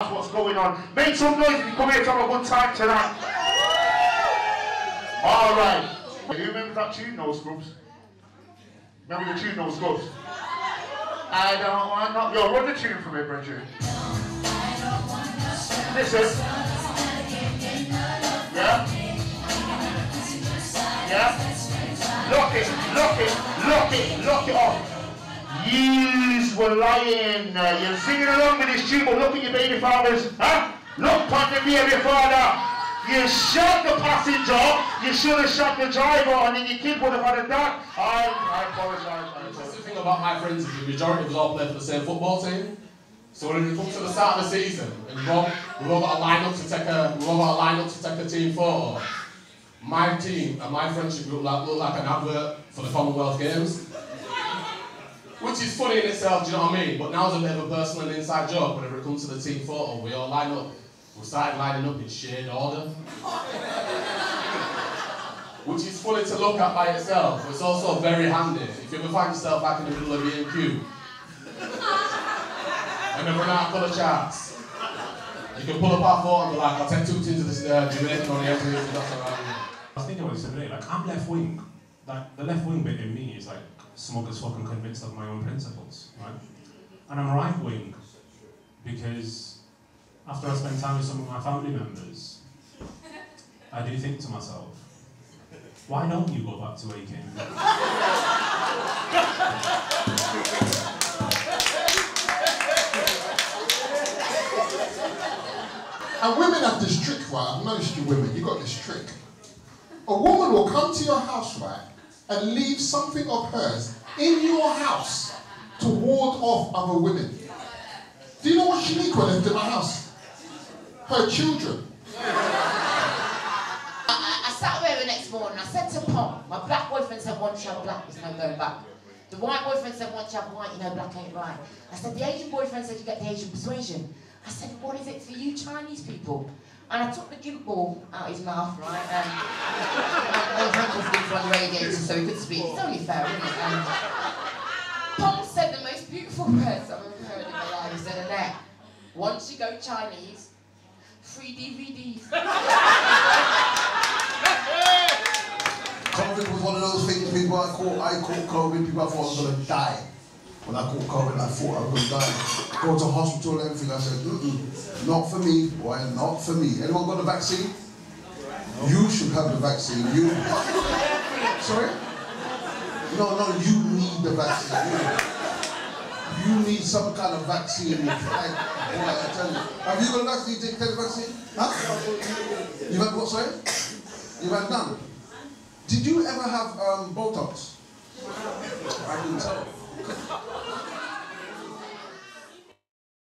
That's what's going on. Make some noise if you come here to have a good time tonight. Alright. Do you remember that tune, No Scrubs? Remember the tune, No Scrubs? I don't want no... Yo, run the tune for me, Bridget. Listen. Yeah? Yeah? Lock it, lock it, lock it, lock it off. Yous were lying. Uh, you're singing along with this tune, but look at your baby fathers. Huh? Look on the baby father. You shot the passenger, you should have shot the driver, and then your kid would have had a dog. I, I apologize. I apologize. The thing about my friends is the majority of us all play for the same football team. So when it comes to the start of the season, and we've all, we've all got to line up to take a, we've all got to line up to take a team photo. My team and my friendship group look like, look like an advert for the Commonwealth Games. Which is funny in itself, do you know what I mean? But now it's a bit of a personal and inside joke whenever it comes to the team photo. We all line up. We started lining up in shared order. Which is funny to look at by itself, but it's also very handy. If you ever find yourself back in the middle of B&Q, and then run out of colour charts, you can pull up our photo and be like, I'll take two tins of this uh, Jamaican on the empty, that's. I was thinking about this the other day, like I'm left wing. Like the left wing bit in me is like as fucking convinced of my own principles, right? And I'm right wing because after I spend time with some of my family members, I do think to myself, why don't you go back to where you came from? And women have this trick, right? I've noticed you women, you got this trick. A woman will come to your house, right, and leave something of hers in your house to ward off other women. Do you know what Shaniqua left in my house? Her children. I, I, sat there the next morning, I said to Pom, my black boyfriend said you have black, there's no going back. The white boyfriend said you have white, you know black ain't right. I said the Asian boyfriend said you get the Asian persuasion. I said, what is it for you Chinese people? And I took the gimbal out his mouth, right, um, and, and handcuffed him from the radiator so he could speak. It's only fair, isn't it? And Pom said the most beautiful words I've ever heard in my life. He said, Annette, once you go Chinese, free DVDs. COVID was one of those things people I caught, I caught COVID, people I thought I was gonna die. When I caught COVID, I thought I was gonna die. Go to hospital and everything, I said, mm-mm, not for me, boy, not for me. Anyone got the vaccine? You should have the vaccine. You Sorry? No, no, you need the vaccine. You, you need some kind of vaccine. Like, I tell you. Have you got a vaccine? Take the vaccine? Huh? You've had what, sorry? You've had none? Did you ever have um, Botox?